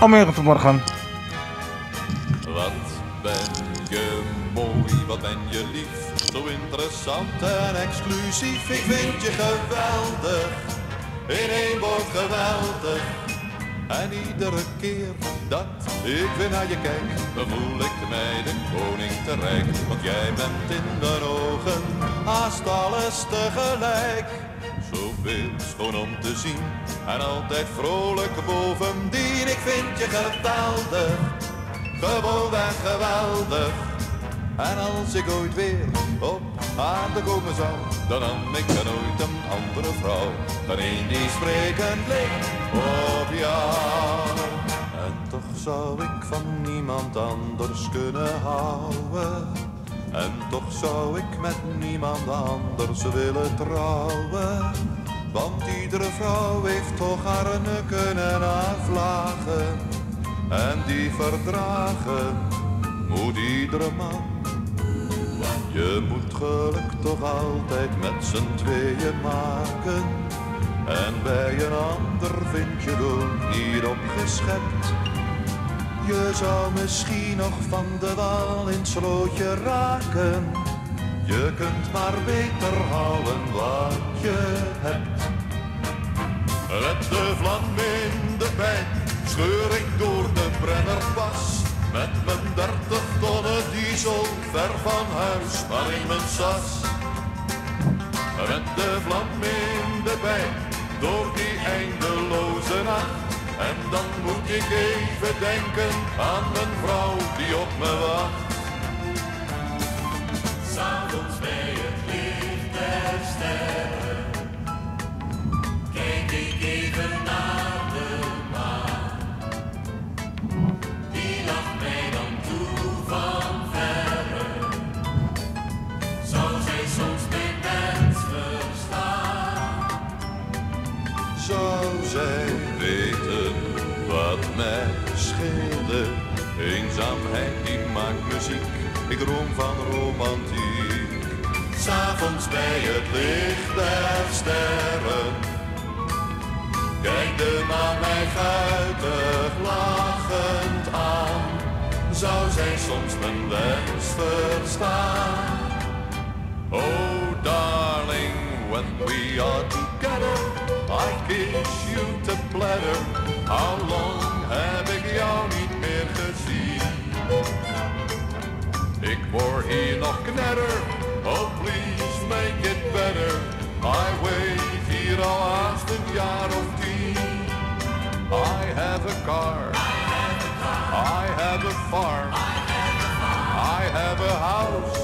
Almere vanmorgen. Wat ben je mooi, wat ben je lief, zo interessant en exclusief. Ik vind je geweldig, in één woord geweldig. En iedere keer dat ik weer naar je kijk, dan ik mij de koning te rijk. Want jij bent in de ogen haast alles tegelijk. Zoveel schoon om te zien en altijd vrolijk bovendien. Ik vind je geweldig, gewoonweg geweldig. En als ik ooit weer op aarde komen zou, dan nam ik er nooit een andere vrouw dan een die sprekend leek op jou. En toch zou ik van niemand anders kunnen houden. En toch zou ik met niemand anders willen trouwen. Want iedere vrouw heeft toch haar nukken en haar. En die verdragen moet iedere man. Je moet geluk toch altijd met z'n tweeën maken. En bij een ander vind je ook niet opgeschept. Je zou misschien nog van de wal in slootje raken. Je kunt maar beter houden wat je hebt. Met de vlam in de pijn scheur ik door de Brennerpas. Met mijn dertig tonnen diesel ver van huis, maar in mijn sas. Met de vlam in de pijn door die eindeloze nacht. En dan moet ik even denken aan mijn vrouw die op me wacht. S'avonds bij het licht der sterren Kijk ik even naar de maan. Die lacht mij dan toe van verre. Zou zij soms mijn mens verstaan Zou zij weten wat mij scheelde? Eenzaamheid die maakt muziek, ik droom van romantiek. S'avonds bij het licht der sterren, kijkt de maan mij guitig lachend aan. Zou zij soms mijn wens verstaan? Oh darling, when we are together, I kiss you to pleasure. How long heb ik jou niet meer gezien? Ik word hier nog knetter, oh please make it better. I wait hier al haast een jaar of tien. I have a car, I have a farm, I have a house.